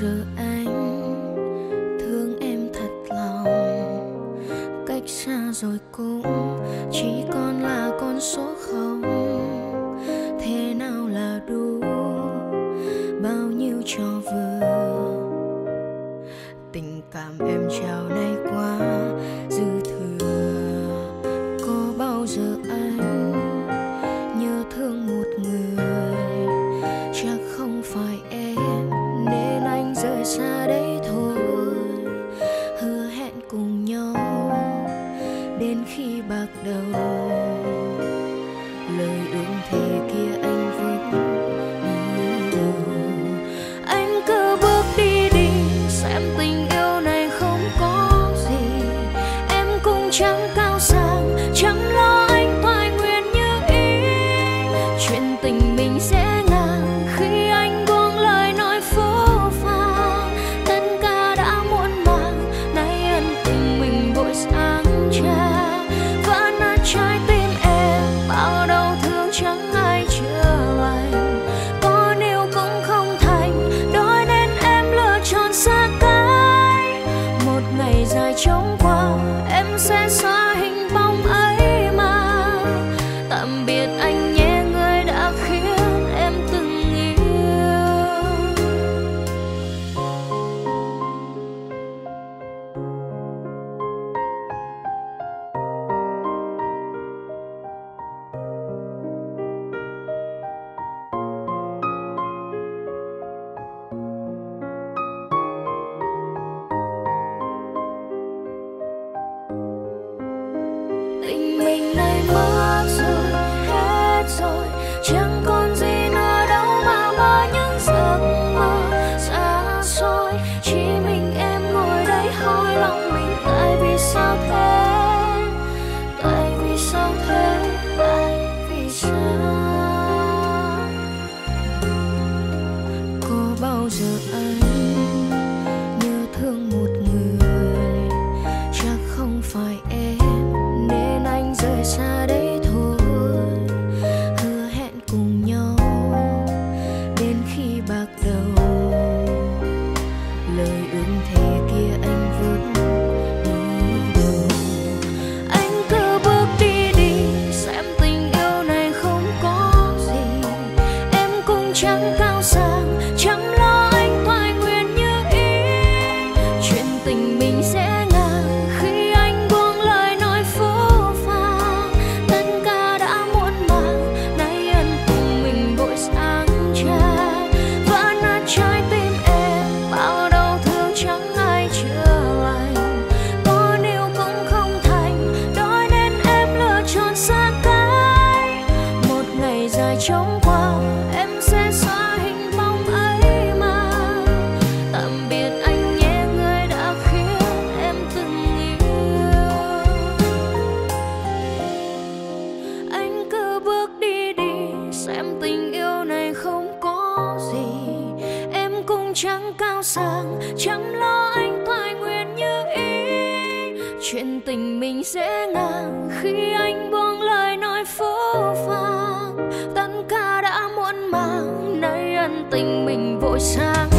giờ anh. Thương em thật lòng. Cách xa rồi cũng chỉ còn là con số không. Thế nào là đủ? Bao nhiêu cho vừa? Tình cảm em trao ước thề kia anh vẫn đi. Đầu, anh cứ bước đi đi xem tình yêu này không có gì. Em cũng chẳng cao chẳng ai chữa lành. Có điều cũng không thành đôi nên em lựa chọn xa cách. Một ngày dài trống qua, em sẽ xóa ngày trống qua, em sẽ xóa hình bóng ấy mà. Tạm biệt anh nhé, người đã khiến em từng yêu. Anh cứ bước đi đi, xem tình yêu này không có gì. Em cũng chẳng cao sang, chẳng lo anh thoại nguyện như ý. Chuyện tình mình sẽ ngang khi anh bước tình mình vội sang.